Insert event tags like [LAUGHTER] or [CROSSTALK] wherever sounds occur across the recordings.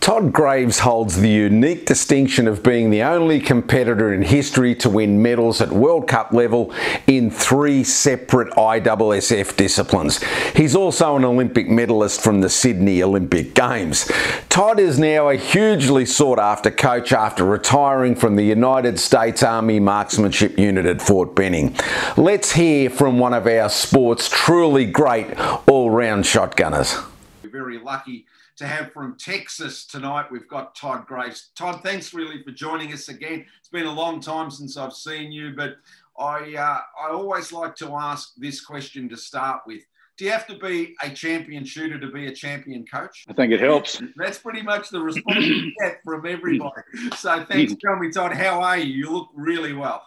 Todd Graves holds the unique distinction of being the only competitor in history to win medals at World Cup level in three separate ISSF disciplines. He's also an Olympic medalist from the Sydney Olympic Games. Todd is now a hugely sought after coach after retiring from the United States Army Marksmanship Unit at Fort Benning. Let's hear from one of our sport's truly great all round shotgunners. We're very lucky to have from Texas tonight. We've got Todd Graves. Todd, thanks really for joining us again. It's been a long time since I've seen you, but I uh, I always like to ask this question to start with. Do you have to be a champion shooter to be a champion coach? I think it helps. That's pretty much the response you get from everybody. So thanks, me, Todd. How are you? You look really well.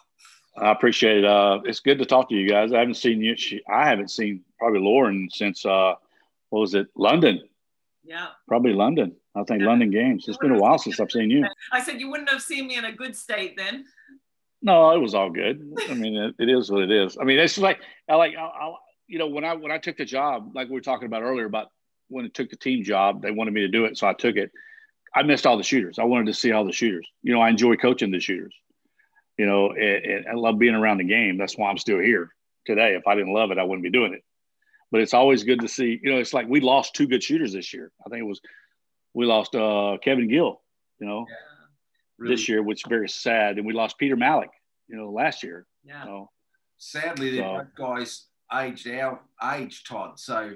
I appreciate it. Uh, it's good to talk to you guys. I haven't seen you. I haven't seen probably Lauryn since uh, what was it, London? Yeah. Probably London. I think yeah. London games. It's been a while since I've seen you. I said you wouldn't have seen me in a good state then. No, it was all good. I mean, it, it is what it is. I mean, it's like I like I, I, you know when I when I took the job, like we were talking about earlier about when I took the team job, they wanted me to do it, so I took it. I missed all the shooters. I wanted to see all the shooters. You know, I enjoy coaching the shooters. You know, and, and I love being around the game. That's why I'm still here today. If I didn't love it, I wouldn't be doing it but it's always good to see. You know, it's like we lost two good shooters this year. I think it was we lost uh, Kevin Gill, you know, yeah, really. this year, which is very sad, and we lost Peter Malik, you know, last year. Yeah. Know? Sadly, so, both guys aged out, age, Todd. So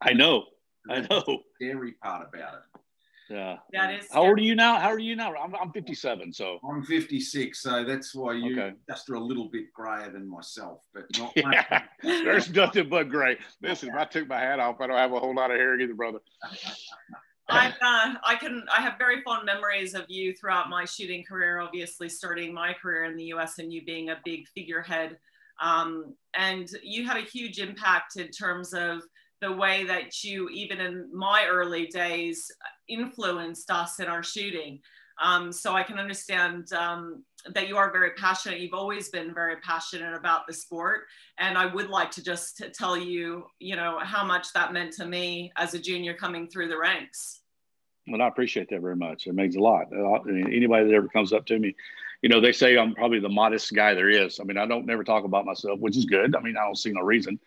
I know, I know. Scary part about it. Yeah. That is. How old are you now? How are you now? I'm, I'm 57. So I'm 56. So that's why you okay. just are a little bit grayer than myself, but not [LAUGHS] yeah. There's nothing but gray. Listen, if I took my hat off, I don't have a whole lot of hair either, brother. [LAUGHS] I, uh, I can I have very fond memories of you throughout my shooting career. Obviously, starting my career in the U.S. and you being a big figurehead, um, and you had a huge impact in terms of the way that you, even in my early days, influenced us in our shooting. Um, so I can understand um, that you are very passionate. You've always been very passionate about the sport. And I would like to just tell you, you know, how much that meant to me as a junior coming through the ranks. Well, I appreciate that very much. It means a lot. Anybody that ever comes up to me, you know, they say I'm probably the modest guy there is. I mean, I don't never talk about myself, which is good. I mean, I don't see no reason.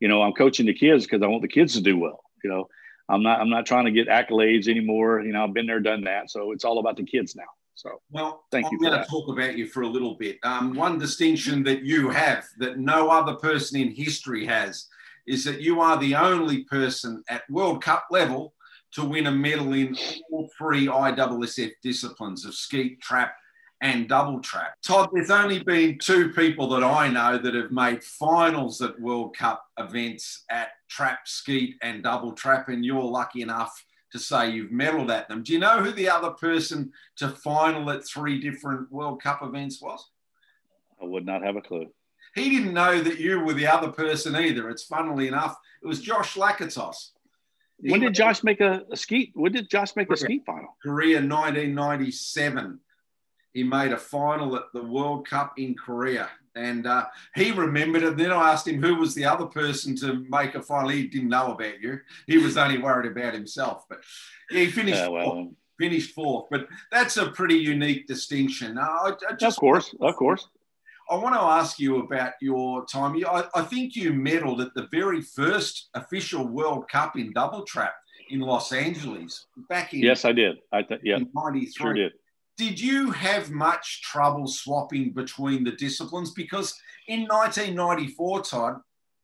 You know, I'm coaching the kids because I want the kids to do well. You know, I'm not I'm not trying to get accolades anymore. You know, I've been there, done that. So it's all about the kids now. So well, thank I'm you. I'm going to talk about you for a little bit. Um, one distinction that you have that no other person in history has is that you are the only person at World Cup level to win a medal in all three ISSF disciplines of skeet, trap, and double trap. Todd, there's only been two people that I know that have made finals at World Cup events at trap, skeet, and double trap, and you're lucky enough to say you've medalled at them. Do you know who the other person to final at three different World Cup events was? I would not have a clue. He didn't know that you were the other person either. It's funnily enough, it was Josh Lakatos. When did Josh make a, a skeet? When did Josh make a skeet final? Korea 1997 he made a final at the World Cup in Korea. And uh, he remembered it. Then I asked him who was the other person to make a final. He didn't know about you. He was only worried about himself. But yeah, he finished uh, well, fourth. Finished fourth. But that's a pretty unique distinction. I, I just, of course, of course. I want to ask you about your time. I, I think you medaled at the very first official World Cup in double trap in Los Angeles back in. Yes, I did. I th- yeah, '93. Sure did did you have much trouble swapping between the disciplines? Because in 1994, Todd,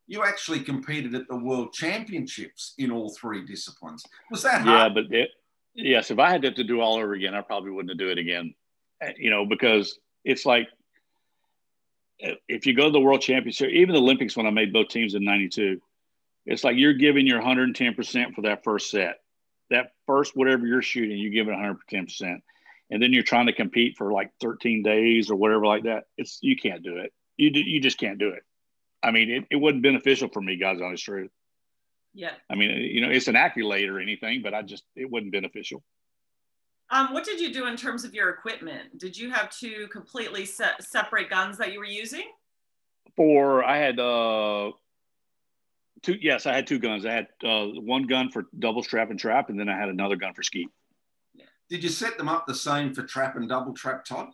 you actually competed at the World Championships in all three disciplines. Was that hard? Yeah, but it, yes, if I had to do all over again, I probably wouldn't do it again. Eh, you know, because it's like eh, if you go to the World Championship, even the Olympics when I made both teams in '92, it's like you're giving your 110 percent for that first set. That first whatever you're shooting, you give it 110 percent and then you're trying to compete for like 13 days or whatever like that it's you can't do it. You do, you just can't do it. I mean it, it wasn't beneficial for me guys honest truth. Yeah. I mean you know it's an accolade or anything but i just it wasn't beneficial. Um, what did you do in terms of your equipment? Did you have two completely se- separate guns that you were using? For i had uh two yes i had two guns. I had uh, one gun for double trap and trap and then i had another gun for skeet Did you set them up the same for trap and double trap, Todd?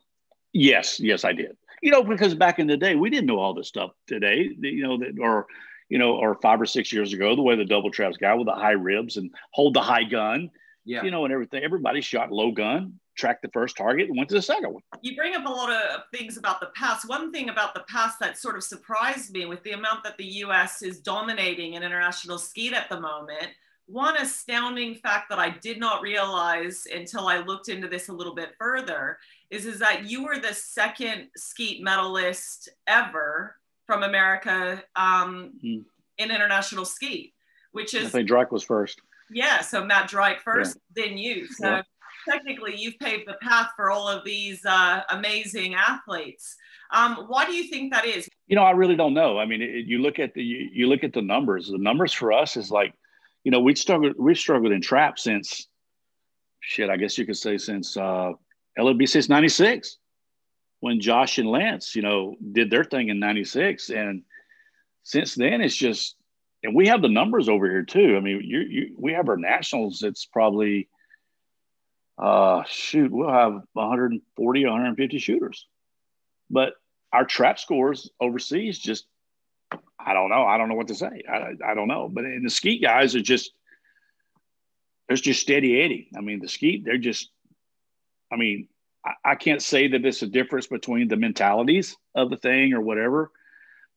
Yes, yes, I did. You know, because back in the day, we didn't know all this stuff today. You know, that or you know, or five or six years ago, the way the double traps guy with the high ribs and hold the high gun, yeah. you know, and everything. Everybody shot low gun, tracked the first target, and went to the second one. You bring up a lot of things about the past. One thing about the past that sort of surprised me with the amount that the U.S. is dominating in international skeet at the moment. One astounding fact that I did not realize until I looked into this a little bit further is, is that you were the second skeet medalist ever from America um, mm. in international skeet, which is I think Dryke was first. Yeah, so Matt Dryke first, yeah. then you. So yeah. technically, you've paved the path for all of these uh, amazing athletes. Um, why do you think that is? You know, I really don't know. I mean, it, you look at the you, you, look at the numbers. The numbers for us is like, you know, we struggled we've struggled in trap since shit. I guess you could say since uh, since '96 when Josh and Lance, you know, did their thing in 96. And since then, it's just, and we have the numbers over here too. I mean, you, you, we have our nationals. It's probably, uh, shoot, we'll have 140, 150 shooters. But our trap scores overseas just, I don't know. I don't know what to say. I, I don't know. But in the skeet guys are just, there's just steady Eddie. I mean, the skeet, they're just, I mean, I can't say that it's a difference between the mentalities of the thing or whatever.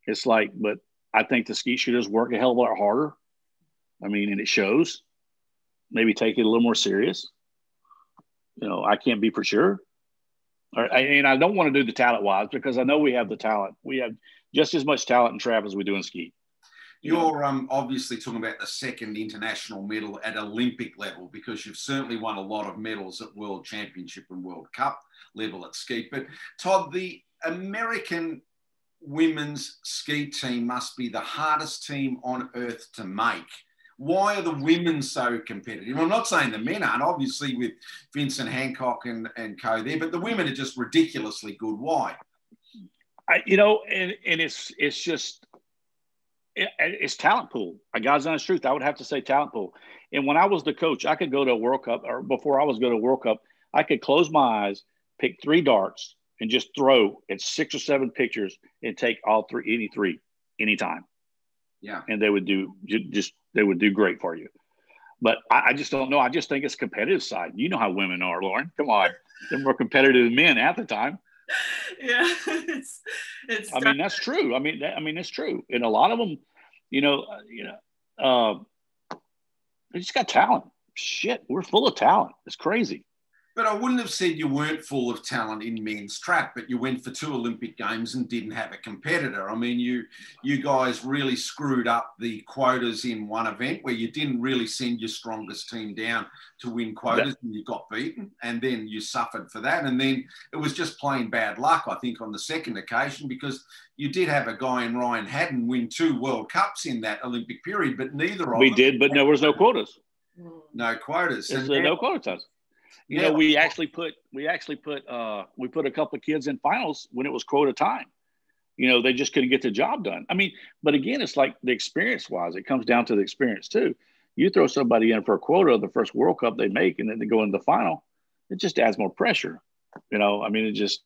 It's like, but I think the skeet shooters work a hell of a lot harder. I mean, and it shows. Maybe take it a little more serious. You know, I can't be for sure. Or, and I don't want to do the talent wise because I know we have the talent. We have just as much talent in trap as we do in ski. You're um, obviously talking about the second international medal at Olympic level because you've certainly won a lot of medals at World Championship and World Cup level at ski. But Todd, the American women's ski team must be the hardest team on earth to make. Why are the women so competitive? I'm not saying the men aren't, obviously, with Vincent Hancock and, and co there, but the women are just ridiculously good. Why? I, you know, and, and it's it's just it's talent pool. I God's honest truth. I would have to say talent pool. And when I was the coach, I could go to a World Cup, or before I was going to a World Cup, I could close my eyes, pick three darts, and just throw at six or seven pictures and take all three, any three, anytime. Yeah. And they would do just they would do great for you. But I, I just don't know. I just think it's competitive side. You know how women are, Lauryn. Come on, they're more competitive than men at the time. [LAUGHS] Yeah, [LAUGHS] it's it's. I mean, that's true. I mean, that, I mean, it's true. And a lot of them, you know, uh, you know, uh, they just got talent. Shit, we're full of talent. It's crazy. But I wouldn't have said you weren't full of talent in men's trap, but you went for two Olympic games and didn't have a competitor. I mean, you you guys really screwed up the quotas in one event where you didn't really send your strongest team down to win quotas and you got beaten, and then you suffered for that. And then it was just plain bad luck, I think, on the second occasion because you did have a guy in Ryan Haddon win two World Cups in that Olympic period, but neither of we did, but there was no quotas. No quotas. There's no quotas. You yeah. know, we actually put we actually put uh, we put a couple of kids in finals when it was quota time. You know, they just couldn't get the job done. I mean, but again, it's like the experience wise, it comes down to the experience too. You throw somebody in for a quota of the first World Cup they make, and then they go into the final, it just adds more pressure. You know, I mean, it just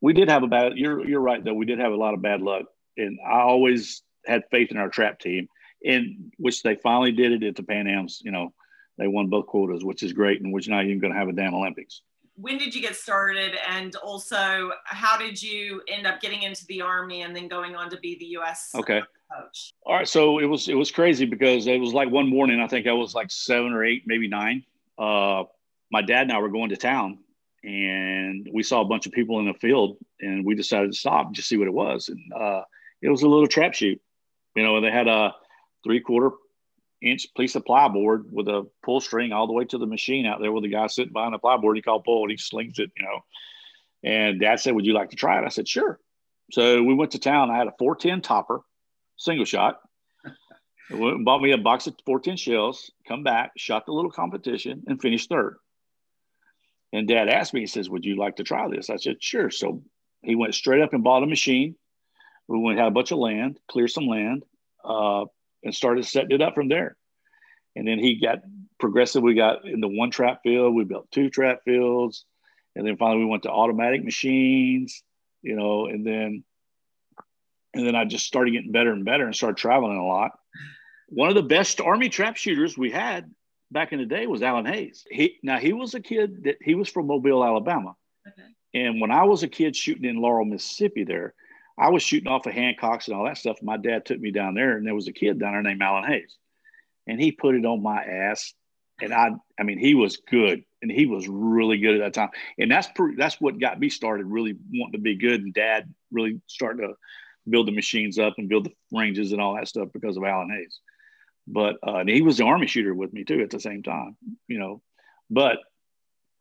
we did have a bad. You're you're right though. We did have a lot of bad luck, and I always had faith in our trap team, in which they finally did it at the Pan Am's. You know, they won both quotas, which is great, and which now you're going to have a damn Olympics. When did you get started, and also how did you end up getting into the army and then going on to be the U.S. Okay. Coach? All right, so it was it was crazy because it was like one morning. I think I was like seven or eight, maybe nine. Uh, my dad and I were going to town, and we saw a bunch of people in the field, and we decided to stop and just see what it was. And uh, it was a little trap shoot. You know, they had a three quarter inch piece of plyboard with a pull string all the way to the machine out there with the guy sitting behind the plyboard. He called pull and he slings it, you know. And dad said, Would you like to try it? I said, Sure. So we went to town. I had a 410 topper, single shot. [LAUGHS] bought me a box of 410 shells, come back, shot the little competition, and finished third. And dad asked me, he says, Would you like to try this? I said, Sure. So he went straight up and bought a machine. We went had a bunch of land, clear some land, uh, and started setting it up from there. And then he got progressively got into one trap field. We built two trap fields, and then finally we went to automatic machines. You know, and then and then I just started getting better and better and started traveling a lot. One of the best army trap shooters we had back in the day was Alan Hayes. He now he was a kid that he was from Mobile, Alabama. Okay. And when I was a kid shooting in Laurel, Mississippi, there, I was shooting off of Hancock's and all that stuff. My dad took me down there, and there was a kid down there named Alan Hayes, and he put it on my ass. And I, I mean, he was good, and he was really good at that time. And that's pretty, that's what got me started, really wanting to be good. And Dad really starting to build the machines up and build the ranges and all that stuff because of Alan Hayes. But uh, he was the army shooter with me too at the same time, you know. But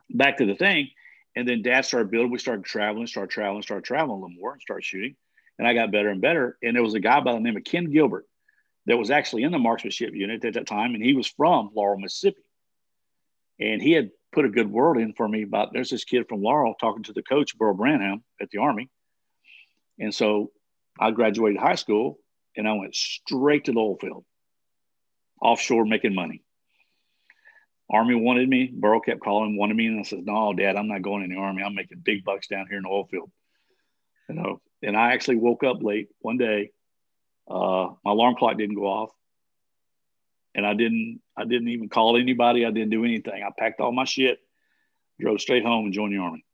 back to the thing, and then Dad started building. We started traveling, started traveling, started traveling a little more, and started shooting. And I got better and better. And there was a guy by the name of Ken Gilbert that was actually in the marksmanship unit at that time, and he was from Laurel, Mississippi. And he had put a good word in for me about there's this kid from Laurel talking to the coach, Burl Branham, at the Army. And so I graduated high school and I went straight to the oil field, offshore making money. Army wanted me. Burl kept calling, wanted me, and I said, "No, Dad, I'm not going in the Army. I'm making big bucks down here in the oil field." You know, and I actually woke up late one day. Uh, my alarm clock didn't go off, and I didn't. I didn't even call anybody. I didn't do anything. I packed all my shit, drove straight home, and joined the Army.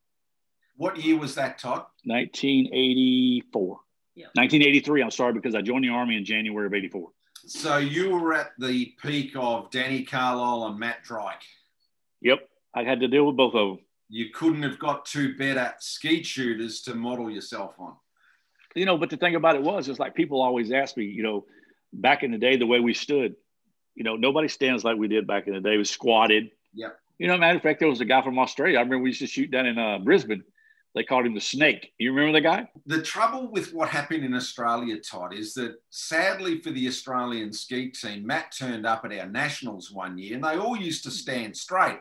What year was that, Todd? 1984. Yeah. 1983, I'm sorry, because I joined the Army in January of 84. So you were at the peak of Danny Carlisle and Matt Dryke. Yep. I had to deal with both of them. You couldn't have got two better skeet shooters to model yourself on. You know, but the thing about it was, it's like people always ask me, you know, back in the day, the way we stood, you know, nobody stands like we did back in the day. We squatted. Yep. You know, matter of fact, there was a guy from Australia. I remember we used to shoot down in uh, Brisbane they called him the snake. You remember the guy? The trouble with what happened in Australia, Todd, is that sadly for the Australian ski team, Matt turned up at our nationals one year and they all used to stand straight.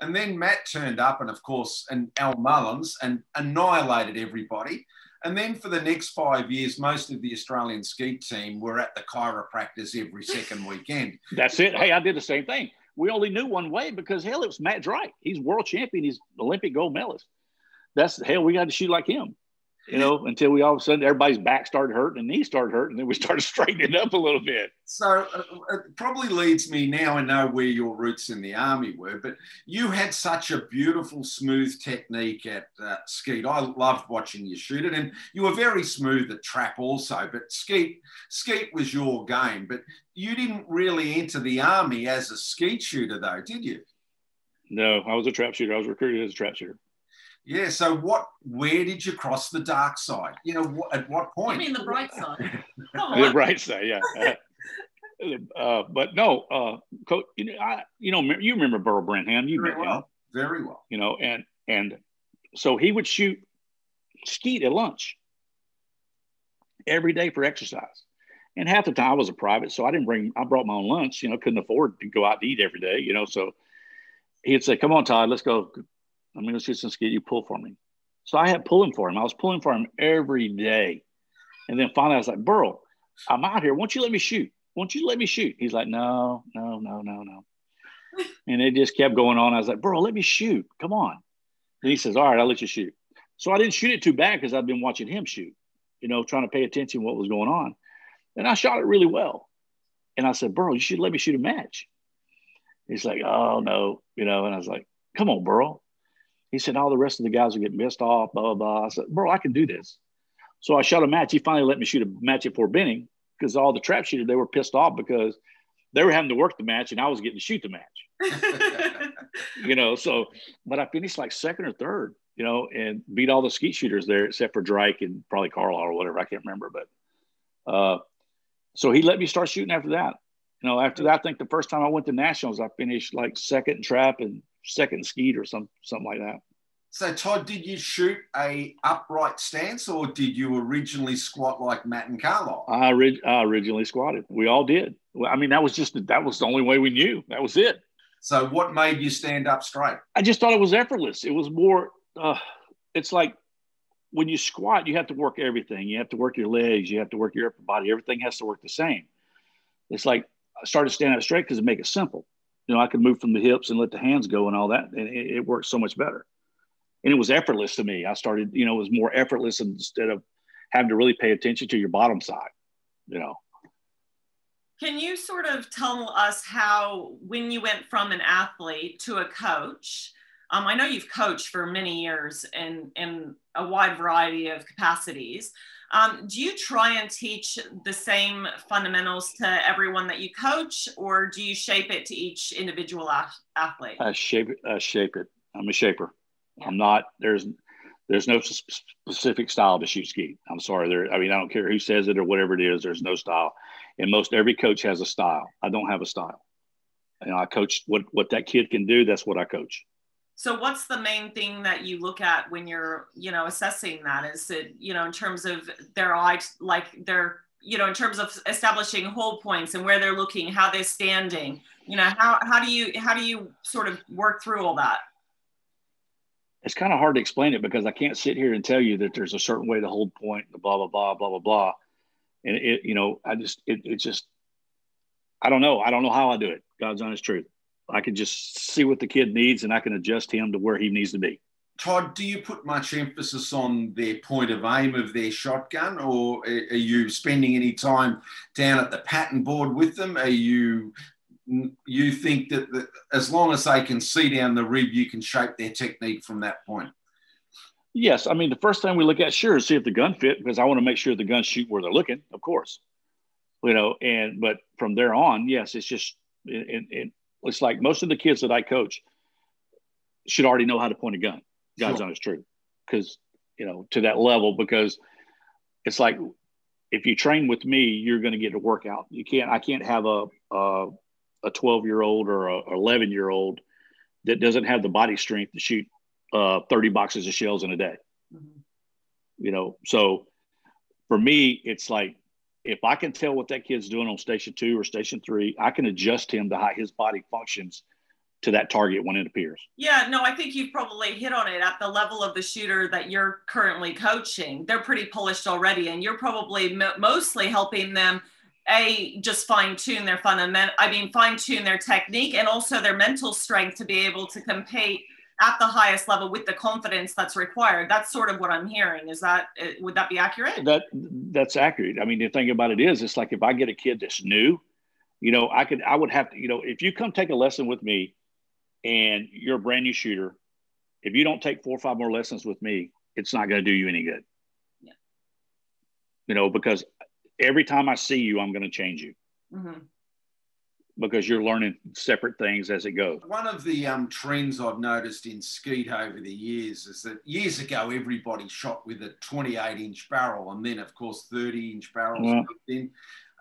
And then Matt turned up, and of course, and Al Mullins, and annihilated everybody. And then for the next five years, most of the Australian ski team were at the chiropractors every second weekend. [LAUGHS] That's it. Hey, I did the same thing. We only knew one way because hell, it was Matt Dryke. He's world champion. He's Olympic gold medalist that's hell, we got to shoot like him, you know, until we all of a sudden everybody's back started hurting and knees started hurting. And then we [LAUGHS] started straightening up a little bit. So uh, it probably leads me now I know where your roots in the army were, but you had such a beautiful, smooth technique at uh, skeet. I loved watching you shoot it, and you were very smooth at trap also. But skeet, skeet was your game. But you didn't really enter the army as a skeet shooter, though, did you? No, I was a trap shooter. I was recruited as a trap shooter. Yeah. So what? Where did you cross the dark side? You know, at what point? I mean, the bright side. [LAUGHS] the bright side, yeah. [LAUGHS] uh, but no, uh, coach, you know, I, you know, you remember Burl Branham, you very well, very well. You know, and and so he would shoot skeet at lunch every day for exercise. And half the time I was a private, so I didn't bring. I brought my own lunch. You know, couldn't afford to go out to eat every day. You know, so he'd say, "Come on, Todd, let's go I'm going to shoot some skeet. You pull for me. So I had pulling for him. I was pulling for him every day. And then finally I was like, Burl, I'm out here. Won't you let me shoot? Won't you let me shoot? He's like, no, no, no, no, no. [LAUGHS] and it just kept going on. I was like, Burl, let me shoot. Come on. And he says, all right, I'll let you shoot. So I didn't shoot it too bad because I've been watching him shoot, you know, trying to pay attention to what was going on. And I shot it really well. And I said, Burl, you should let me shoot a match. He's like, oh, no, you know, and I was like, come on, Burl. He said, all the rest of the guys are getting missed off, blah, blah, blah. I said, bro, I can do this. So I shot a match. He finally let me shoot a match at Fort Benning because all the trap shooters, they were pissed off because they were having to work the match and I was getting to shoot the match. [LAUGHS] you know, so, but I finished like second or third, you know, and beat all the skeet shooters there except for Dryke and probably Carl or whatever. I can't remember. But uh, so he let me start shooting after that. You know, after that, I think the first time I went to nationals, I finished like second in trap and second skeet or some something like that. So Todd, did you shoot a upright stance or did you originally squat like Matt and Carlisle? I, I originally squatted. We all did. I mean, that was just that was the only way we knew. That was it. So what made you stand up straight? I just thought it was effortless. It was more. Uh, it's like when you squat, you have to work everything. You have to work your legs. You have to work your upper body. Everything has to work the same. It's like I started standing up straight because it make it simple You know, I could move from the hips and let the hands go and all that, and it, it worked so much better. And it was effortless to me. I started, you know, it was more effortless instead of having to really pay attention to your bottom side. You know. Can you sort of tell us how, when you went from an athlete to a coach, um, I know you've coached for many years in, in a wide variety of capacities. Um, do you try and teach the same fundamentals to everyone that you coach, or do you shape it to each individual athlete? I shape it. I shape it. I'm a shaper. Yeah. I'm not. There's there's no specific style to shoot ski. I'm sorry. There. I mean, I don't care who says it or whatever it is. There's no style, and most every coach has a style. I don't have a style. You know, I coach what what that kid can do. That's what I coach. So what's the main thing that you look at when you're, you know, assessing that? Is it, you know, in terms of their like their, you know, in terms of establishing hold points and where they're looking, how they're standing, you know, how, how do you, how do you sort of work through all that? It's kind of hard to explain it because I can't sit here and tell you that there's a certain way to hold point, blah, blah, blah, blah, blah, blah. And it, you know, I just, it, it just, I don't know. I don't know how I do it. God's honest truth. I can just see what the kid needs and I can adjust him to where he needs to be. Todd, do you put much emphasis on their point of aim of their shotgun, or are you spending any time down at the pattern board with them? Are you you think that the, as long as they can see down the rib, you can shape their technique from that point? Yes, I mean the first thing we look at, sure, is see if the gun fit because I want to make sure the guns shoot where they're looking, of course, you know. And but from there on, yes, it's just it, it, it's like most of the kids that I coach should already know how to point a gun. God's sure. honest truth, because you know to that level because it's like if you train with me, you're going to get a workout. You can't. I can't have a a, a 12 year old or a 11 year old that doesn't have the body strength to shoot uh, 30 boxes of shells in a day. Mm-hmm. You know, so for me, it's like if I can tell what that kid's doing on station two or station three, I can adjust him to how his body functions to that target when it appears. Yeah, no, I think you've probably hit on it at the level of the shooter that you're currently coaching. They're pretty polished already, and you're probably mostly helping them a just fine tune their fundament. I mean, fine tune their technique and also their mental strength to be able to compete at the highest level with the confidence that's required. That's sort of what I'm hearing. Is that uh, would that be accurate? That that's accurate. I mean, the thing about it is, it's like if I get a kid that's new, you know, I could I would have to, you know, if you come take a lesson with me, and you're a brand new shooter, if you don't take four or five more lessons with me, it's not going to do you any good. Yeah. You know, because every time I see you, I'm going to change you. Mm-hmm because you're learning separate things as it goes. One of the um, trends I've noticed in skeet over the years is that years ago everybody shot with a 28 inch barrel, and then of course 30 inch barrels yeah. in.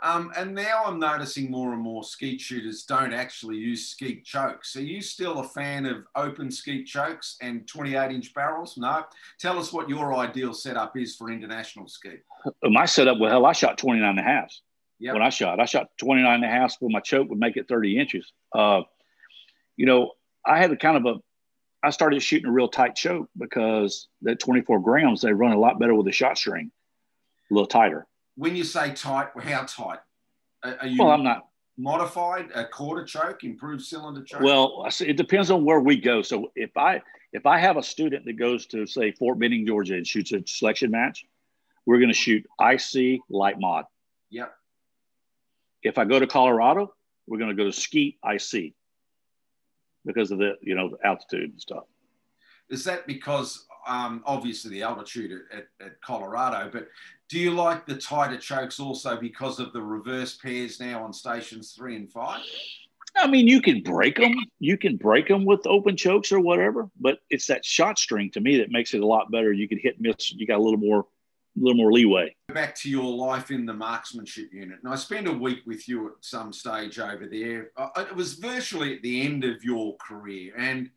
Um, and now I'm noticing more and more skeet shooters don't actually use skeet chokes. Are you still a fan of open skeet chokes and 28 inch barrels? No. Tell us what your ideal setup is for international skeet. My setup, well, hell, I shot 29 and a half yep. when I shot. I shot 29 and a half where my choke would make it 30 inches. Uh, you know, I had a kind of a, I started shooting a real tight choke because that 24 grams, they run a lot better with a shot string, a little tighter. When you say tight, how tight? Are you well, I'm not modified a quarter choke, improved cylinder choke? Well, it depends on where we go. So if I if I have a student that goes to say Fort Benning, Georgia, and shoots a selection match, we're going to shoot IC light mod. Yep. If I go to Colorado, we're going to go to Skeet IC because of the you know the altitude and stuff. Is that because um, obviously the altitude at, at, Colorado, but do you like the tighter chokes also because of the reverse pairs now on stations three and five? I mean, you can break them. You can break them with open chokes or whatever, but it's that shot string to me that makes it a lot better. You can hit miss. You got a little more a little more leeway. Back to your life in the marksmanship unit, and I spent a week with you at some stage over there. It was virtually at the end of your career, and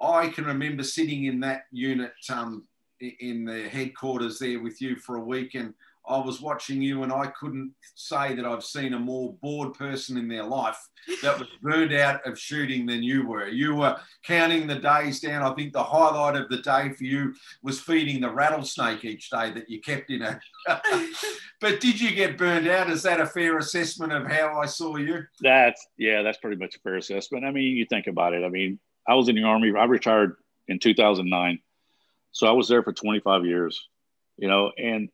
I can remember sitting in that unit um, in the headquarters there with you for a week, and I was watching you and I couldn't say that I've seen a more bored person in their life that was [LAUGHS] burned out of shooting than you were. You were counting the days down. I think the highlight of the day for you was feeding the rattlesnake each day that you kept in it. [LAUGHS] but did you get burned out? Is that a fair assessment of how I saw you? That's, yeah, that's pretty much a fair assessment. I mean, you think about it. I mean, I was in the Army, I retired in 2009. So I was there for 25 years, you know, and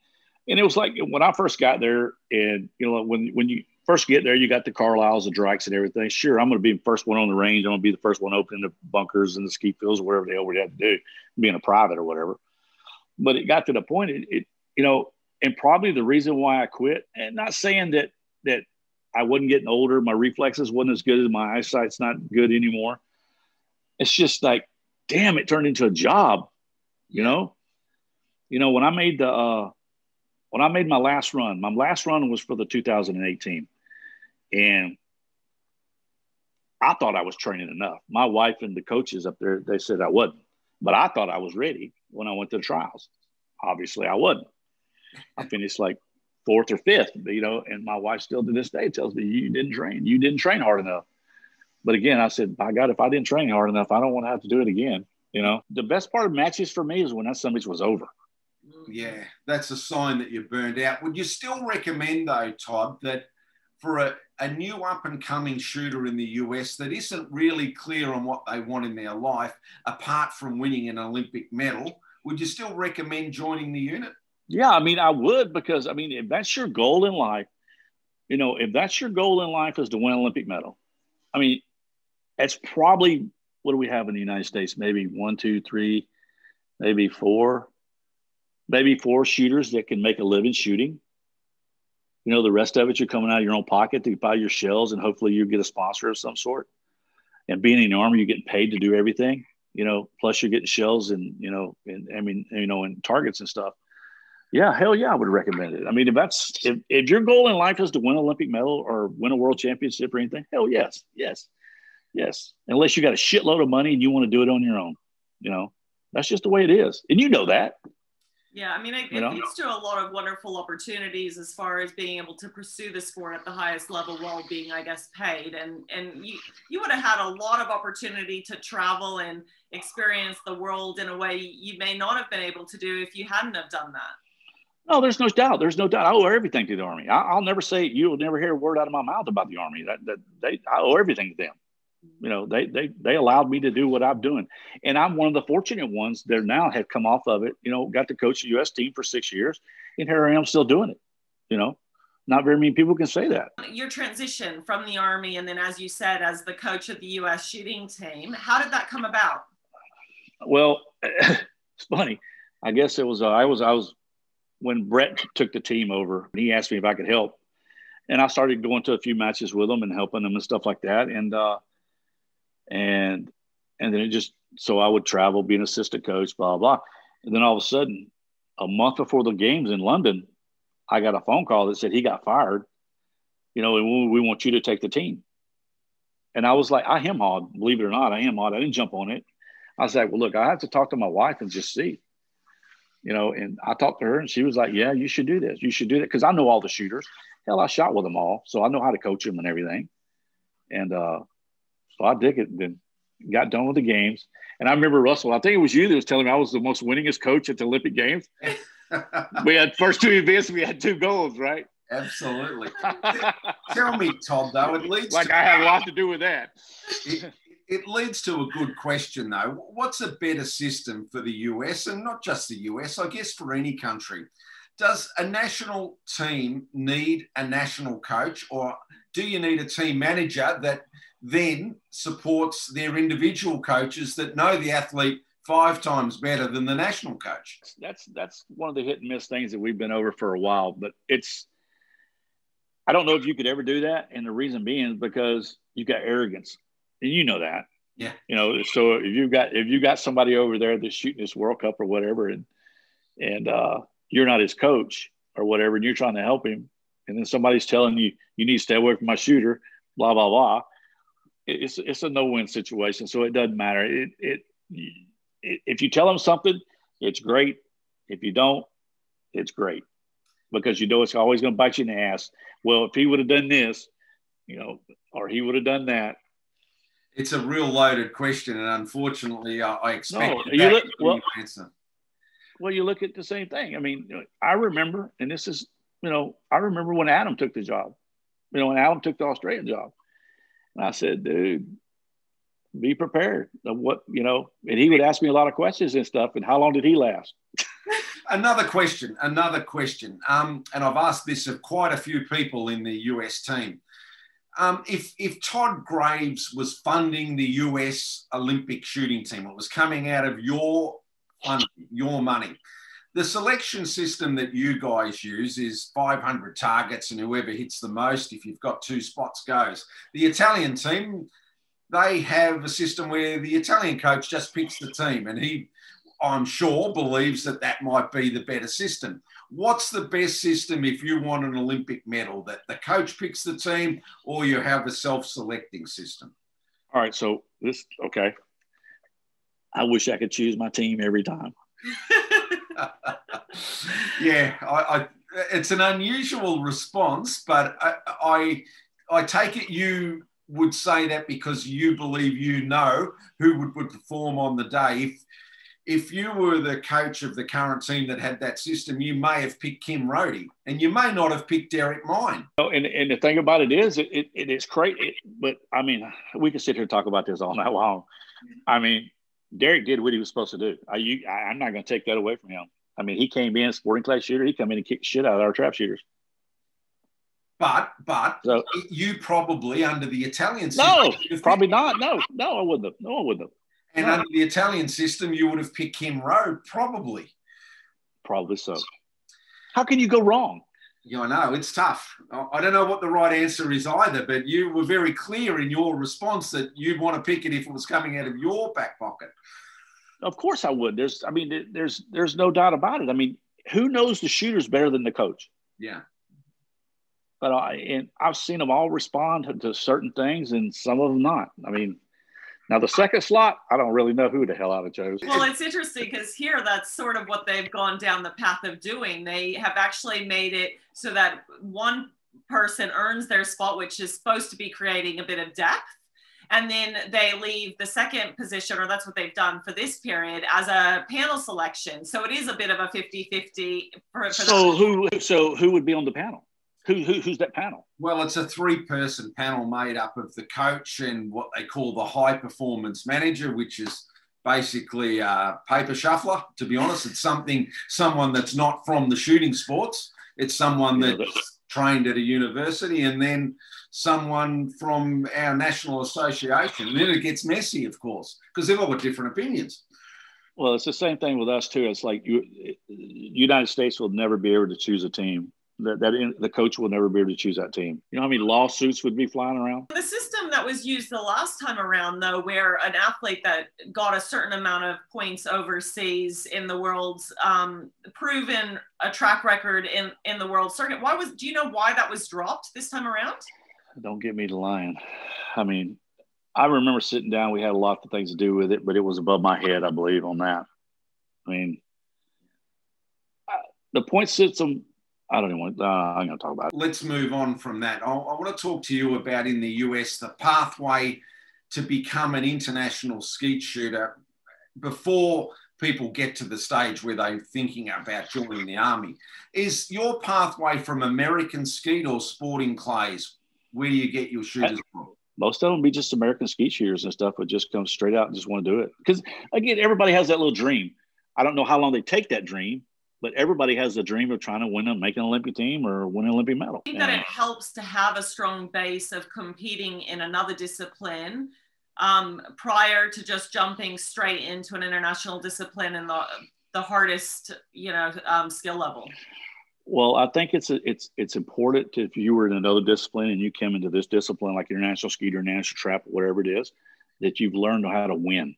and it was like when I first got there, and you know, when when you first get there, you got the Carlisles, the Drykes, and everything. Sure, I'm going to be the first one on the range. I'm going to be the first one opening the bunkers and the ski fields, or whatever the hell we had to do, being a private or whatever. But it got to the point, it, it you know, and probably the reason why I quit, and not saying that that I wasn't getting older, my reflexes wasn't as good as my eyesight's not good anymore. It's just like, damn, it turned into a job, you know. You know, when I made the uh, when I made my last run, my last run was for the 2018. And I thought I was training enough. My wife and the coaches up there, they said I wasn't, but I thought I was ready when I went to the trials. Obviously, I wasn't. I finished like fourth or fifth, you know, and my wife still to this day tells me, You didn't train. You didn't train hard enough. But again, I said, By God, if I didn't train hard enough, I don't want to have to do it again. You know, the best part of matches for me is when that summit was over. Yeah, that's a sign that you're burned out. Would you still recommend, though, Todd, that for a, a new up and coming shooter in the US that isn't really clear on what they want in their life, apart from winning an Olympic medal, would you still recommend joining the unit? Yeah, I mean, I would because, I mean, if that's your goal in life, you know, if that's your goal in life is to win an Olympic medal, I mean, it's probably what do we have in the United States? Maybe one, two, three, maybe four maybe four shooters that can make a living shooting. You know, the rest of it, you're coming out of your own pocket to buy your shells and hopefully you get a sponsor of some sort. And being in the you're getting paid to do everything, you know, plus you're getting shells and, you know, and I mean, you know, and targets and stuff. Yeah, hell yeah, I would recommend it. I mean, if that's if, if your goal in life is to win an Olympic medal or win a world championship or anything, hell yes, yes, yes. Unless you got a shitload of money and you want to do it on your own, you know, that's just the way it is. And you know that. Yeah, I mean, it, it leads to a lot of wonderful opportunities as far as being able to pursue the sport at the highest level while being, I guess, paid. And and you you would have had a lot of opportunity to travel and experience the world in a way you may not have been able to do if you hadn't have done that. No, there's no doubt. There's no doubt. I owe everything to the army. I, will never say you'll never hear a word out of my mouth about the army. That, that they, I owe everything to them you know they they they allowed me to do what i'm doing. And i'm one of the fortunate ones that now have come off of it you know got to coach the us team for six years and here i am still doing it you know. Not very many people can say that. Your transition from the army and then as you said as the coach of the us shooting team how did that come about? Well [LAUGHS] it's funny. I guess it was uh, i was i was when brett took the team over he asked me if i could help. And i started going to a few matches with him and helping them and stuff like that. And uh and and then it just so I would travel, be an assistant coach, blah blah. And then all of a sudden, a month before the games in London, I got a phone call that said he got fired. You know, and we want you to take the team. And I was like, I am hard, believe it or not, I am hard. I didn't jump on it. I was like, well, look, I have to talk to my wife and just see. You know, and I talked to her and she was like, yeah, you should do this. You should do that. Cause I know all the shooters. Hell, I shot with them all. So I know how to coach them and everything. And uh, so I did it. Then got done with the games. And I remember Russell, I think it was you that was telling me I was the most winningest coach at the Olympic Games. [LAUGHS] we had first two events, we had two goals, right? Absolutely. [LAUGHS] Tell me, Tom, though, it leads like to, I had a lot to do with that. It, it leads to a good question, though. What's a better system for the US and not just the US, I guess for any country? Does a national team need a national coach, or do you need a team manager that then supports their individual coaches that know the athlete five times better than the national coach. That's that's one of the hit and miss things that we've been over for a while, but it's I don't know if you could ever do that, and the reason being is because you've got arrogance, and you know that. Yeah. You know, so if you've got if you've got somebody over there that's shooting this World Cup or whatever, and and uh, you're not his coach or whatever, and you're trying to help him, and then somebody's telling you you need to stay away from my shooter, blah blah blah it's it's a no win situation. So it doesn't matter. It, it it if you tell them something, it's great. If you don't, it's great. because you know it's always going to bite you in the ass. Well, if he would have done this, you know, or he would have done that. It's a real loaded question, and unfortunately, I, I expect no, you look, well, answer. Well, you look at the same thing. I mean, I remember, and this is, you know, I remember when Adam took the job. You know, when Adam took the Australian job, and I said, dude, be prepared. What you know, and he would ask me a lot of questions and stuff. And how long did he last? [LAUGHS] another question. Another question. Um, and I've asked this of quite a few people in the US team. Um, if if Todd Graves was funding the US Olympic shooting team, it was coming out of your your money. The selection system that you guys use is 500 targets, and whoever hits the most, if you've got two spots, goes. The Italian team, they have a system where the Italian coach just picks the team, and he, I'm sure, believes that that might be the better system. What's the best system if you want an Olympic medal? That the coach picks the team, or you have a self-selecting system? All right, so this okay. I wish I could choose my team every time. [LAUGHS] [LAUGHS] yeah, I, I, it's an unusual response, but I, I, I take it you would say that because you believe you know who would, would perform on the day. If if you were the coach of the current team that had that system, you may have picked Kim Roddy, and you may not have picked Derrick Mein. Oh, and, and the thing about it is, it, it, it is crazy. But I mean, we could sit here and talk about this all night long. I mean, Derrick did what he was supposed to do. I, you, I, I'm not going to take that away from him. I mean, he came in sporting class shooter. He come in and kicked shit out of our trap shooters. But but so, you probably under the Italian system. No, probably not. No, no, I wouldn't have. No, I wouldn't have. And no. under the Italian system, you would have picked Kim Rowe, probably. Probably so. How can you go wrong? Yeah, I know it's tough. I don't know what the right answer is either, but you were very clear in your response that you'd want to pick it if it was coming out of your back pocket. Of course, I would. There's, I mean, there's, there's no doubt about it. I mean, who knows the shooters better than the coach? Yeah but I and I've seen them all respond to certain things, and some of them not. I mean, now the second slot, I don't really know who the hell I chose. Well, it's interesting because here that's sort of what they've gone down the path of doing. They have actually made it so that one person earns their spot, which is supposed to be creating a bit of depth. And then they leave the second position, or that's what they've done for this period, as a panel selection. So it is a bit of a 50 50. So, who, so who would be on the panel? Who, who, who's that panel? Well, it's a three person panel made up of the coach and what they call the high performance manager, which is basically a paper shuffler. To be honest, it's something, someone that's not from the shooting sports. It's someone that's yeah, trained at a university and then someone from our national association. And then it gets messy, of course, because they've all got different opinions. Well, it's the same thing with us too. It's like you, United States will never be able to choose a team that, that in, the coach will never be able to choose that team. You know how many lawsuits would be flying around? The system that was used the last time around, though, where an athlete that got a certain amount of points overseas in the world's um, proven a track record in, in the world circuit. Why was, do you know why that was dropped this time around? Don't get me to lying. I mean, I remember sitting down, we had a lot of things to do with it, but it was above my head, I believe, on that. I mean, the point system I don't even want. Uh, I'm going to talk about it. Let's move on from that. I, I want to talk to you about in the US the pathway to become an international skeet shooter before people get to the stage where they're thinking about joining the army. Is your pathway from American skeet or sporting clays? Where do you get your shooters from? Most of them be just American skeet shooters and stuff, but just come straight out and just want to do it. Because again, everybody has that little dream. I don't know how long they take that dream, but everybody has a dream of trying to win a make an Olympic team or win an Olympic medal. I think that it helps to have a strong base of competing in another discipline um, prior to just jumping straight into an international discipline and the the hardest you know um, skill level. Well, I think it's it's it's important to, if you were in another discipline and you came into this discipline like international skeeter, national trap, whatever it is, that you've learned how to win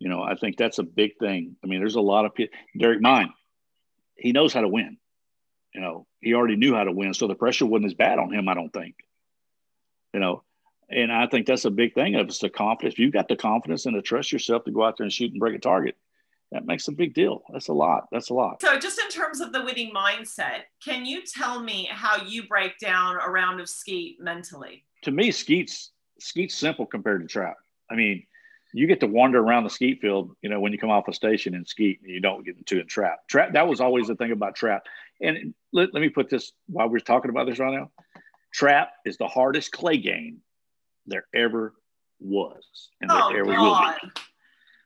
you know, I think that's a big thing. I mean, there's a lot of people. Derrick Mein, he knows how to win. You know, he already knew how to win, so the pressure wasn't as bad on him. I don't think. You know, and I think that's a big thing. If it's the confidence, if you've got the confidence and the trust yourself to go out there and shoot and break a target, that makes a big deal. That's a lot. That's a lot. So, just in terms of the winning mindset, can you tell me how you break down a round of skeet mentally? To me, skeet's skeet's simple compared to trap. I mean, you get to wander around the skeet field, you know, when you come off a station and skeet, and you don't get into a trap. Trap. That was always the thing about trap. And let, let me put this while we're talking about this right now. Trap is the hardest clay game there ever was, and oh, there ever God. will be.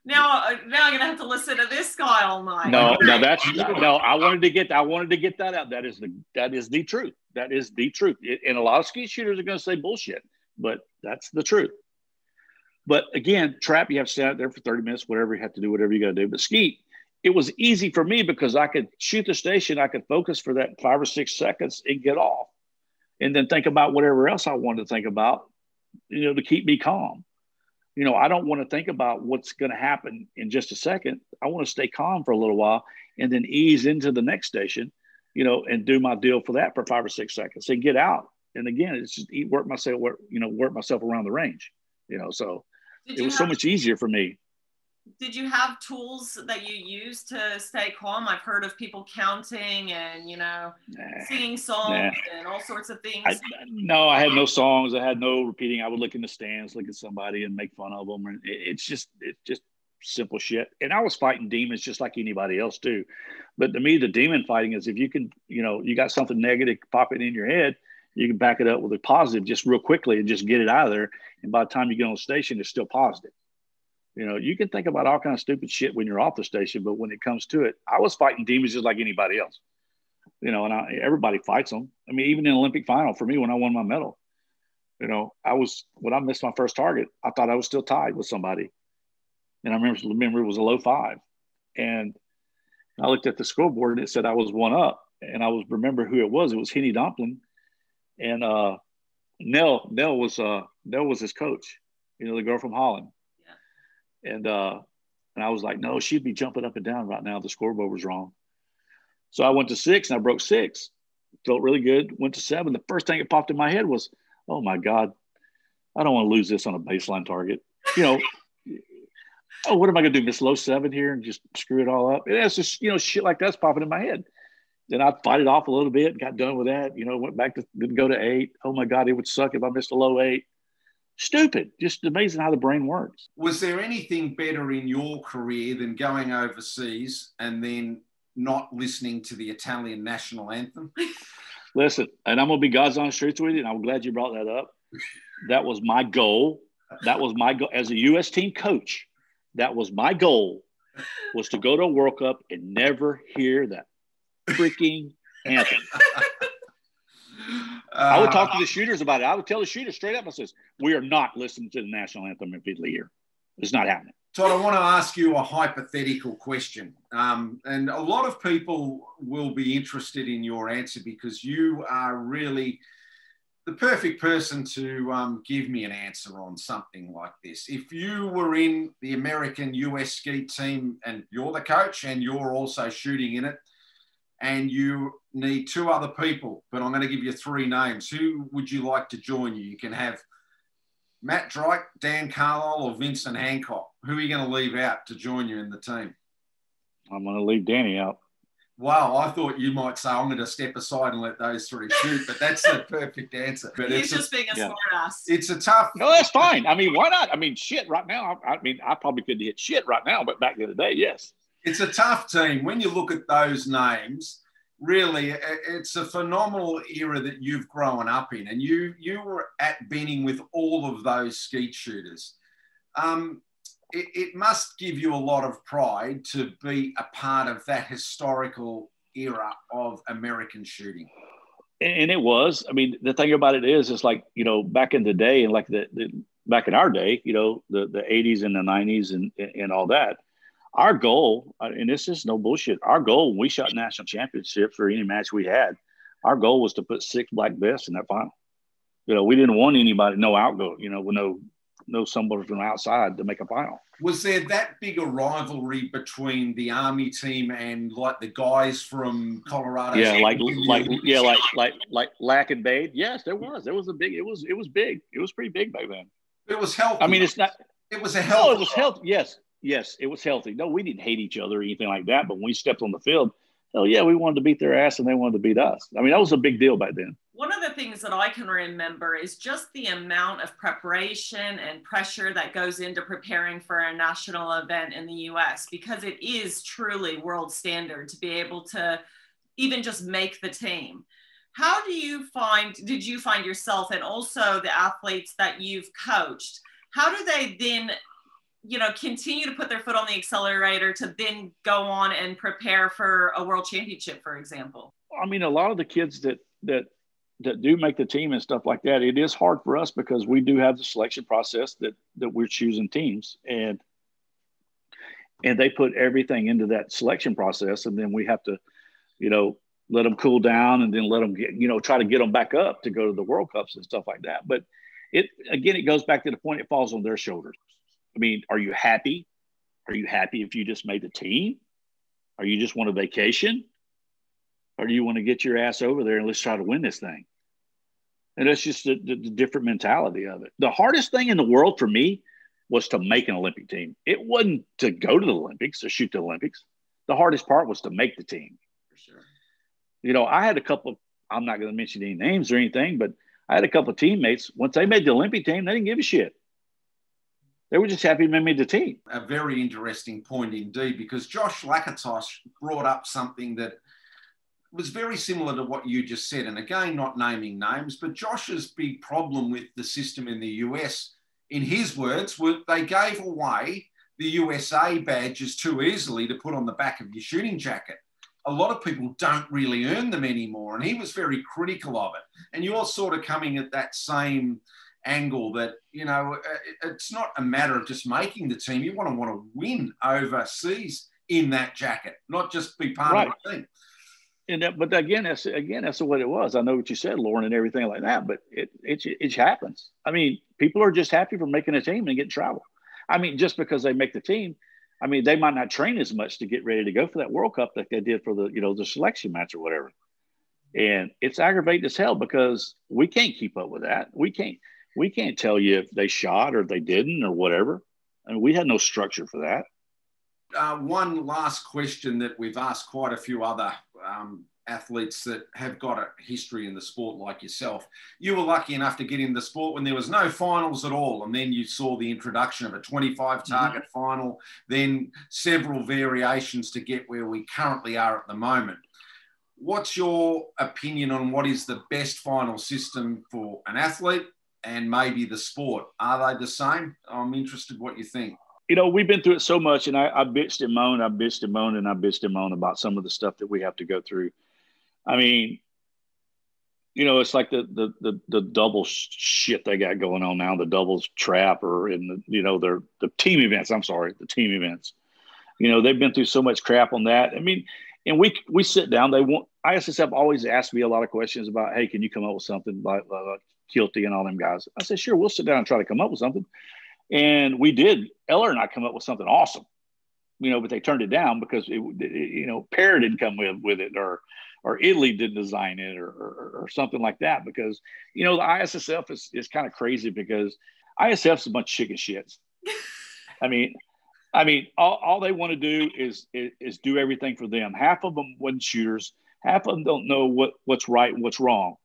Now, uh, now I'm gonna have to listen to this guy all night. No, [LAUGHS] no, that's no. I wanted to get, I wanted to get that out. That is the, that is the truth. That is the truth. It, and a lot of skeet shooters are gonna say bullshit, but that's the truth. But again, trap, you have to stand out there for 30 minutes, whatever you have to do, whatever you got to do. But skeet, it was easy for me because I could shoot the station, I could focus for that five or six seconds and get off, and then think about whatever else I wanted to think about, you know, to keep me calm. You know, I don't want to think about what's going to happen in just a second. I want to stay calm for a little while and then ease into the next station, you know, and do my deal for that for five or six seconds and get out. And again, it's just eat, work myself, work, you know, work myself around the range, you know. So it was so much easier for me did you have tools that you used to stay calm? I've heard of people counting and you know nah, singing songs nah. and all sorts of things. I, no, I had no songs. I had no repeating. I would look in the stands, look at somebody, and make fun of them. And it, it's just it's just simple shit. And I was fighting demons just like anybody else too. But to me, the demon fighting is if you can, you know, you got something negative popping in your head, you can back it up with a positive just real quickly and just get it out of there. And by the time you get on the station, it's still positive. You know, you can think about all kind of stupid shit when you're off the station, but when it comes to it, I was fighting demons just like anybody else. You know, and I, everybody fights them. I mean, even in Olympic final for me when I won my medal, you know, I was when I missed my first target, I thought I was still tied with somebody, and I remember remember it was a low five, and I looked at the scoreboard and it said I was one up, and I was remember who it was. It was Hennie Dompeling, and uh, Nell Nell was uh Nell was his coach. You know, the girl from Holland yeah. and uh, and I was like, no, she'd be jumping up and down right now. The scoreboard was wrong. So I went to six and I broke six. Felt really good. Went to seven. The first thing that popped in my head was, oh my God, I don't want to lose this on a baseline target. You know, [LAUGHS] oh, what am I going to do? Miss low seven here and just screw it all up? And that's just, you know, shit like that's popping in my head. Then I fight it off a little bit, got done with that. You know, went back to, didn't go to eight. Oh my God, it would suck if I missed a low eight stupid. Just amazing how the brain works. Was there anything better in your career than going overseas and then not listening to the Italian national anthem? [LAUGHS] Listen, and I'm gonna be God's honest truth with you, and I'm glad you brought that up. That was my goal. That was my goal as a U.S. team coach. That was my goal was to go to a World Cup and never hear that freaking anthem. [LAUGHS] I would talk to the shooters about it. I would tell the shooters straight up. I says, "We are not listening to the national anthem in Italy here. It's not happening." Todd, I want to ask you a hypothetical question, um, and a lot of people will be interested in your answer because you are really the perfect person to um, give me an answer on something like this. If you were in the American US skeet team and you're the coach and you're also shooting in it, and you need two other people, but I'm going to give you three names. Who would you like to join you? You can have Matt Dryke, Dan Carlisle, or Vincent Hancock. Who are you going to leave out to join you in the team? I'm going to leave Danny out. Wow, I thought you might say I'm going to step aside and let those three shoot, but that's the [LAUGHS] perfect answer. But He's just a, being a yeah. ass. It's a tough. No, that's fine. I mean, why not? I mean, shit. Right now, I, I mean, I probably couldn't hit shit right now, but back in the day, yes. It's a tough team. When you look at those names, really, it's a phenomenal era that you've grown up in, and you you were at Benning with all of those skeet shooters. Um, it, it must give you a lot of pride to be a part of that historical era of American shooting. And it was. I mean, the thing about it is, it's like you know, back in the day, and like the, the back in our day, you know, the the '80s and the '90s and and all that our goal, uh, and this is no bullshit, our goal when we shot national championships for any match we had, our goal was to put six black vests in that final. You know, we didn't want anybody, no outgo, you know, with no no somebody from outside to make a final. Was there that big a rivalry between the army team and like the guys from Colorado? Yeah, like like yeah, like like like Lack and Bade. Yes, there was. There was a big. It was it was big. It was pretty big back then. It was healthy. I mean, it's not. It was a health. Oh, it was health. Yes, yes, it was healthy. No, we didn't hate each other or anything like that. But when we stepped on the field, hell yeah, we wanted to beat their ass and they wanted to beat us. I mean, that was a big deal back then. One of the things that I can remember is just the amount of preparation and pressure that goes into preparing for a national event in the US because it is truly world standard to be able to even just make the team. How do you find, did you find yourself and also the athletes that you've coached, how do they then you know continue to put their foot on the accelerator to then go on and prepare for a world championship for example. I mean a lot of the kids that that that do make the team and stuff like that it is hard for us because we do have the selection process that that we're choosing teams. And and they put everything into that selection process. And then we have to you know let them cool down and then let them get you know try to get them back up to go to the world cups and stuff like that. But it again it goes back to the point it falls on their shoulders I mean, are you happy? Are you happy if you just made the team? Are you just want a vacation? Or do you want to get your ass over there and let's try to win this thing? And that's just the, the, the different mentality of it. The hardest thing in the world for me was to make an Olympic team. It wasn't to go to the Olympics or shoot the Olympics. The hardest part was to make the team. For sure. You know, I had a couple, I'm not going to mention any names or anything, but I had a couple of teammates. Once they made the Olympic team, they didn't give a shit. They were just happy they made the team. A very interesting point indeed, because Josh Lakatos brought up something that was very similar to what you just said. And again, not naming names, but Josh's big problem with the system in the US, in his words, were they gave away the USA badges too easily to put on the back of your shooting jacket. A lot of people don't really earn them anymore. And he was very critical of it. And you're sort of coming at that same angle that you know uh, it's not a matter of just making the team. You want to want to win overseas in that jacket, not just be part right. of the team. And that, but again, that's again that's what it was. I know what you said, Lauryn, and everything like that. But it it it happens. I mean, people are just happy for making a team and getting travel. I mean, just because they make the team, I mean, they might not train as much to get ready to go for that World Cup that they did for the you know the selection match or whatever. And it's aggravating as hell because we can't keep up with that. We can't we can't tell you if they shot or they didn't or whatever. I mean, we had no structure for that. Uh, one last question that we've asked quite a few other um, athletes that have got a history in the sport like yourself. You were lucky enough to get in the sport when there was no finals at all, and then you saw the introduction of a 25 mm-hmm. target mm-hmm. final, then several variations to get where we currently are at the moment. What's your opinion on what is the best final system for an athlete and maybe the sport. Are they the same? I'm interested what you think. You know, we've been through it so much, and I, I bitched and moaned, I bitched and moaned, and I bitched and moaned about some of the stuff that we have to go through. I mean, you know, it's like the the the, the double shit they got going on now, the doubles trap, or in the you know their the team events. I'm sorry, the team events. You know, they've been through so much crap on that. I mean, and we we sit down. They want ISSF always asked me a lot of questions about, hey, can you come up with something like, like Kilty and all them guys. I said, sure, we'll sit down and try to come up with something. And we did. Eller and I come up with something awesome, you know, but they turned it down because it, it you know, Pear didn't come with with it, or or Italy didn't design it, or, or, or something like that. Because you know, the ISSF is is kind of crazy because ISF's a bunch of chicken shits. [LAUGHS] I mean, I mean, all, all they want to do is, is, is do everything for them. Half of them wasn't shooters. Half of them don't know what what's right and what's wrong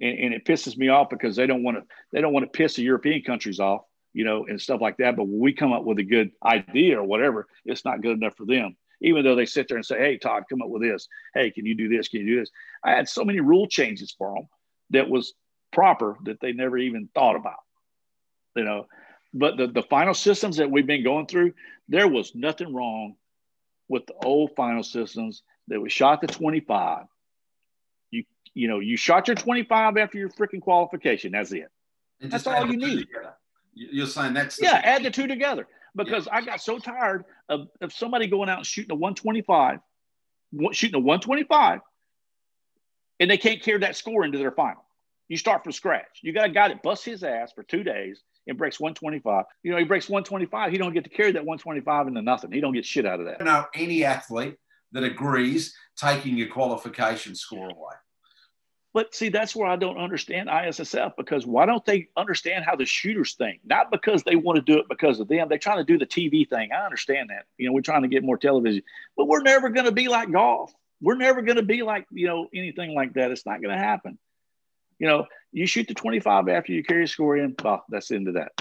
and, and it pisses me off because they don't want to they don't want to piss the European countries off, you know, and stuff like that. But when we come up with a good idea or whatever, it's not good enough for them. Even though they sit there and say, "Hey, Todd, come up with this. Hey, can you do this? Can you do this?" I had so many rule changes for them that was proper that they never even thought about. You know, but the, the final systems that we've been going through, there was nothing wrong with the old final systems that we shot the 25 you you know, you shot your 25 after your freaking qualification. That's it. That's all you need. You're saying that's yeah, add the two together because yeah. I got so tired of, of somebody going out and shooting a 125, shooting a 125, and they can't carry that score into their final. You start from scratch. You got a guy that busts his ass for two days and breaks 125. You know, he breaks 125. He don't get to carry that 125 into nothing. He don't get shit out of that. I know any athlete that agrees taking your qualification score away. But see, that's where I don't understand ISSF because why don't they understand how the shooters think? Not because they want to do it because of them. They're trying to do the TV thing. I understand that. You know, we're trying to get more television, but we're never going to be like golf. We're never going to be like, you know, anything like that. It's not going to happen. You know, you shoot the 25 after you carry a score in, well, that's of that.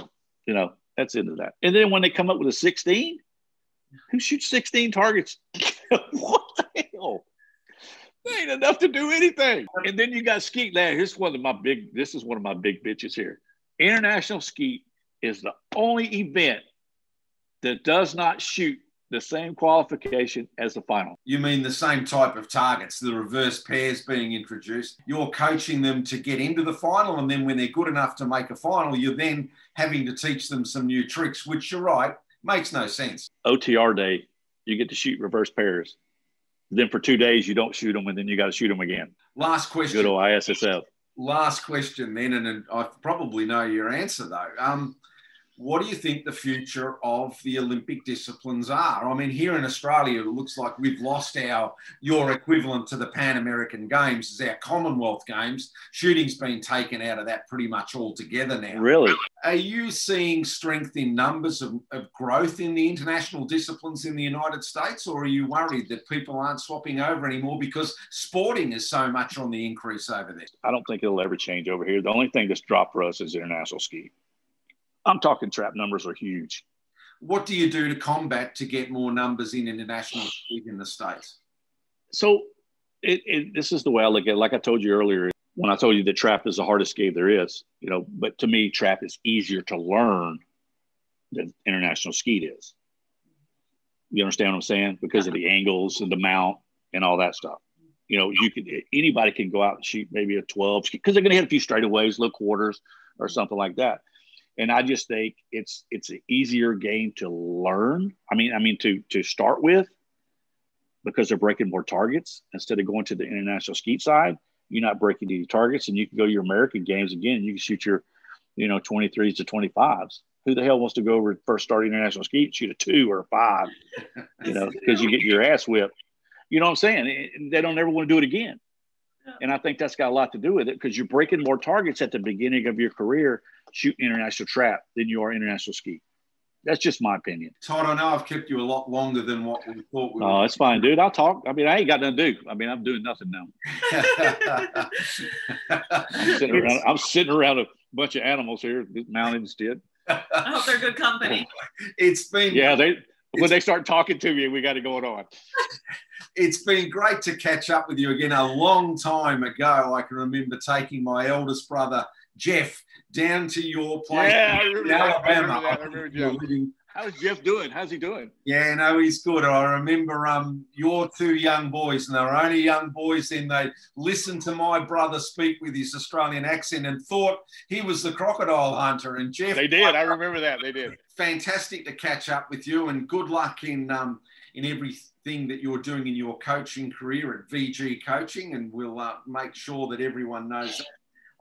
You know, that's of that. And then when they come up with a 16, who shoots 16 targets? [LAUGHS] [LAUGHS] what the hell? They ain't enough to do anything. And then you got skeet. Now, here's one of my big. This is one of my big bitches here. International skeet is the only event that does not shoot the same qualification as the final. You mean the same type of targets, the reverse pairs being introduced? You're coaching them to get into the final, and then when they're good enough to make a final, you're then having to teach them some new tricks, which you're right, makes no sense. OTR day, you get to shoot reverse pairs. Then for two days you don't shoot them, and then you got to shoot them again. Last question. Good old ISSF. Last question, then, and I probably know your answer though. Um, what do you think the future of the Olympic disciplines are? I mean, here in Australia, it looks like we've lost our your equivalent to the Pan American Games is our Commonwealth Games. Shooting's been taken out of that pretty much altogether now. Really? Are you seeing strength in numbers of, of growth in the international disciplines in the United States, or are you worried that people aren't swapping over anymore because sporting is so much on the increase over there? I don't think it'll ever change over here. The only thing that's dropped for us is international skeet. I'm talking trap numbers are huge. What do you do to combat to get more numbers in international league in the states? So, it, it, this is the way I look at it. Like I told you earlier, when I told you that trap is the hardest game there is, you know, but to me, trap is easier to learn than international skeet is. You understand what I'm saying? Because of the angles and the mount and all that stuff. You know, you could anybody can go out and shoot maybe a 12 because they're going to hit a few straightaways, little quarters, or something like that and I just think it's it's an easier game to learn. I mean, I mean to to start with because they're breaking more targets instead of going to the international skeet side. You're not breaking any targets, and you can go to your American games again. You can shoot your, you know, 23s to 25s. Who the hell wants to go over first start international skeet shoot a two or a five? [LAUGHS] You know, because you get your ass whipped. You know what I'm saying? They don't ever want to do it again. And I think that's got a lot to do with it because you're breaking more targets at the beginning of your career shooting international trap than you are international skeet. That's just my opinion. Todd, I know I've kept you a lot longer than what we thought we Oh, it's fine, dude. I'll talk. I mean, I ain't got nothing to do. I mean, I'm doing nothing now. I'm, sitting around, [LAUGHS] I'm sitting around a bunch of animals here, mountains did. I hope they're good company. [LAUGHS] It's been yeah, they when they start talking to me, we got it going on. it's been great to catch up with you again. A long time ago, I can remember taking my eldest brother Jeff down to your place yeah, in Alabama. I remember Jeff. How's Jeff doing? How's he doing? Yeah, no, he's good. I remember um, your two young boys, and they were only young boys then. They listened to my brother speak with his Australian accent and thought he was the crocodile hunter. And Jeff, they did. I remember that. They did. Fantastic to catch up with you, and good luck in um, in everything that you're doing in your coaching career at VG Coaching. And we'll uh, make sure that everyone knows. That.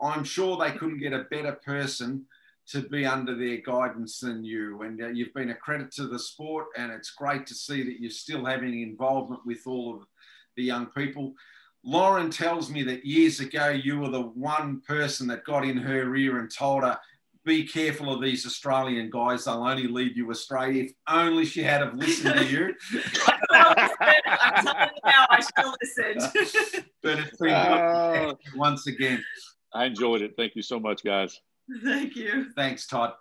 I'm sure they couldn't get a better person to be under their guidance than you. And uh, you've been a credit to the sport, and it's great to see that you're still having involvement with all of the young people. Lauryn tells me that years ago you were the one person that got in her ear and told her, be careful of these Australian guys. They'll only lead you astray. If only she had have listened to you. [LAUGHS] I'm telling you now, I still listened. but it's been uh, once again. I enjoyed it. Thank you so much, guys. [LAUGHS] Thank you. Thanks, Todd.